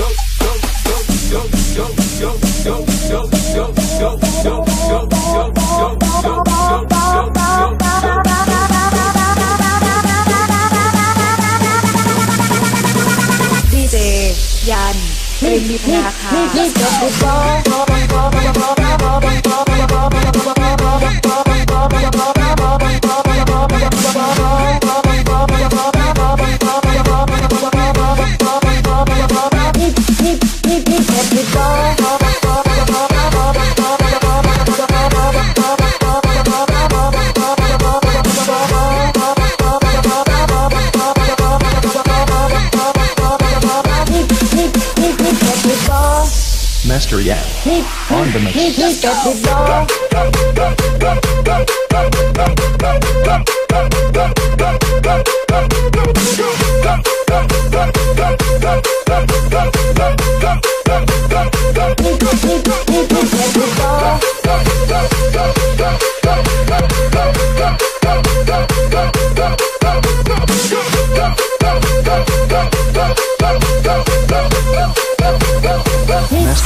ยันเป็นมิตรนะคะ master yet. On the machine.